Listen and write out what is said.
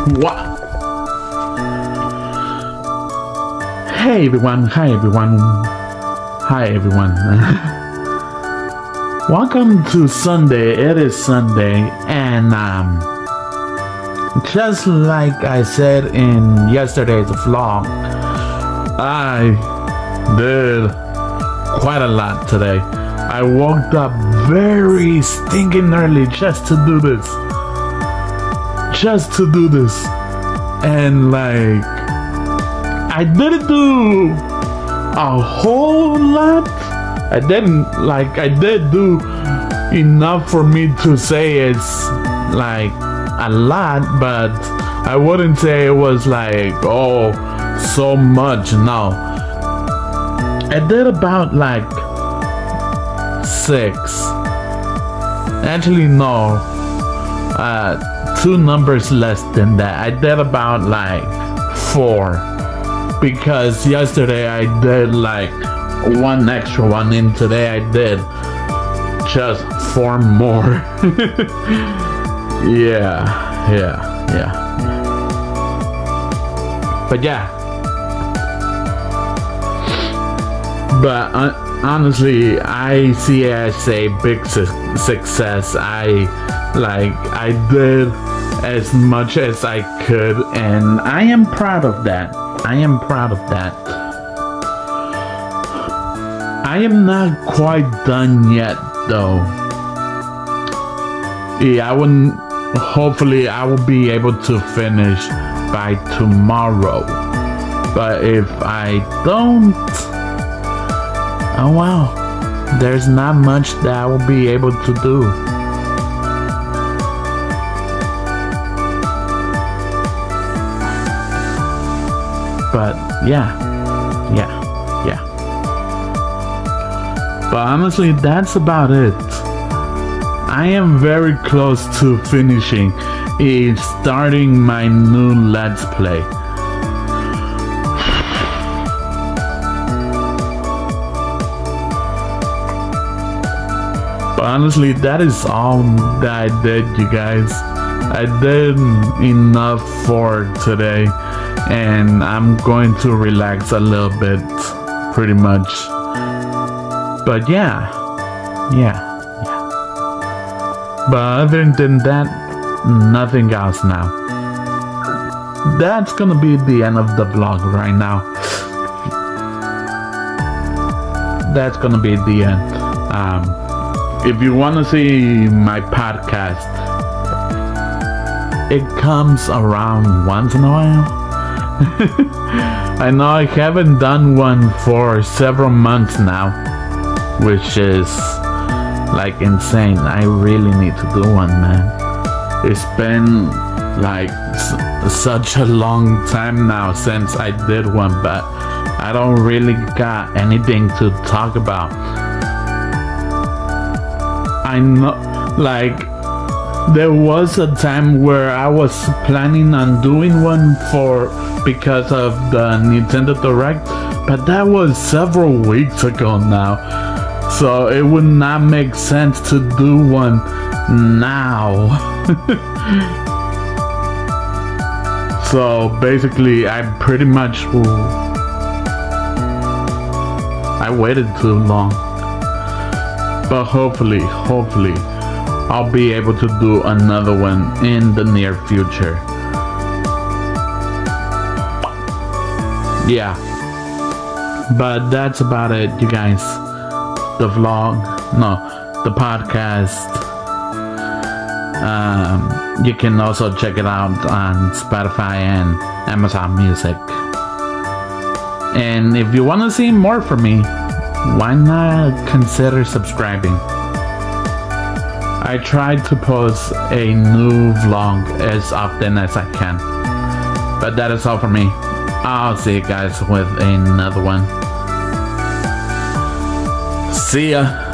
What? Hey everyone, hi everyone, hi everyone. Welcome to Sunday. It is Sunday, and um, just like I said in yesterday's vlog, I did quite a lot today. I woke up very stinking early just to do this. Just to do this. And like, I didn't do a whole lot. I didn't, like, I did do enough for me to say it's like a lot, but I wouldn't say it was like, oh, so much. No. I did about like six. Actually, no. Uh, two numbers less than that. I did about like four. Because yesterday I did like one extra one, and today I did just four more. yeah, yeah, yeah. But yeah. But uh, honestly, I see it as a big su success. I like I did as much as I could, and I am proud of that. I am proud of that. I am not quite done yet, though. Yeah, I wouldn't. Hopefully, I will be able to finish by tomorrow. But if I don't, oh wow, there's not much that I will be able to do. But yeah, yeah, yeah. But honestly, that's about it. I am very close to finishing and starting my new Let's Play. But honestly, that is all that I did, you guys. I did enough for today, and I'm going to relax a little bit, pretty much. But yeah, yeah, yeah. But other than that, nothing else now. That's gonna be the end of the vlog right now. That's gonna be the end. Um, if you want to see my podcast, it comes around once in a while. I know I haven't done one for several months now, which is like insane. I really need to do one, man. It's been like such a long time now since I did one, but I don't really got anything to talk about. I know, like, there was a time where I was planning on doing one for because of the Nintendo Direct, but that was several weeks ago now. So it would not make sense to do one now. so basically, I pretty much I waited too long. But hopefully, hopefully, I'll be able to do another one in the near future. Yeah. But that's about it, you guys. The vlog, no, the podcast. Um, you can also check it out on Spotify and Amazon Music. And if you want to see more from me, why not consider subscribing? I try to post a new vlog as often as I can. But that is all for me. I'll see you guys with another one. See ya.